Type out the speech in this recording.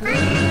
Bye.